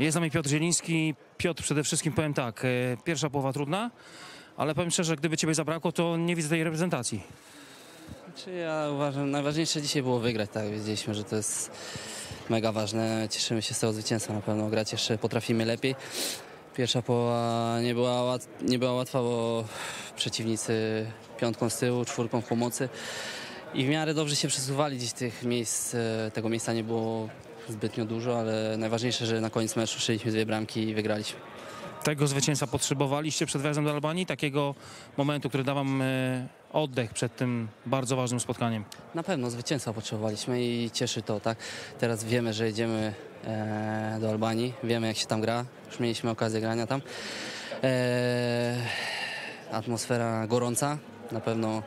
Jest z nami Piotr Zieliński. Piotr, przede wszystkim powiem tak, e, pierwsza połowa trudna, ale powiem szczerze, gdyby ciebie zabrakło, to nie widzę tej reprezentacji. Czy ja uważam, najważniejsze dzisiaj było wygrać, tak? Wiedzieliśmy, że to jest mega ważne. Cieszymy się z tego zwycięstwa na pewno. Grać jeszcze potrafimy lepiej. Pierwsza połowa nie była, łat, nie była łatwa, bo przeciwnicy piątką z tyłu, czwórką w pomocy. I w miarę dobrze się przesuwali gdzieś tych miejsc. e, Tego miejsca nie było zbytnio dużo, ale najważniejsze, że na koniec meczu strzeliśmy dwie bramki i wygraliśmy. Tego zwycięstwa potrzebowaliście przed wyjazdem do Albanii, takiego momentu, który da wam e, oddech przed tym bardzo ważnym spotkaniem. Na pewno zwycięstwa potrzebowaliśmy i cieszy to, tak? Teraz wiemy, że jedziemy e, do Albanii, wiemy jak się tam gra, już mieliśmy okazję grania tam. E, atmosfera gorąca, na pewno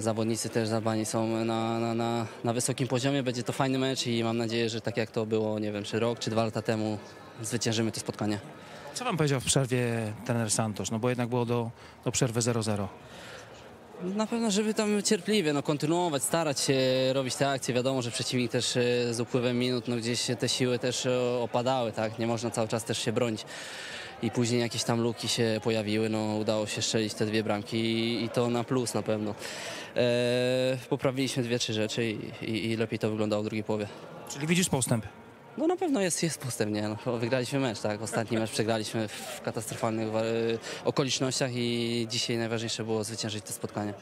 zawodnicy też z Albanii są na, na, na, na wysokim poziomie, będzie to fajny mecz i mam nadzieję, że tak jak to było, nie wiem, czy rok, czy dwa lata temu, zwyciężymy to spotkanie. Co wam powiedział w przerwie trener Santos? No bo jednak było do, do przerwy 0-0. Na pewno, żeby tam cierpliwie no, kontynuować, starać się robić te akcje. Wiadomo, że przeciwnik też e, z upływem minut no, gdzieś te siły też e, opadały, tak? Nie można cały czas też się bronić. I później jakieś tam luki się pojawiły, no udało się strzelić te dwie bramki i, i to na plus na pewno. E, poprawiliśmy dwie, trzy rzeczy i, i, i lepiej to wyglądało w drugiej połowie. Czyli widzisz postęp. No na pewno jest, jest postęp, nie? No, wygraliśmy mecz, tak? Ostatni mecz przegraliśmy w katastrofalnych okolicznościach i dzisiaj najważniejsze było zwyciężyć to spotkanie.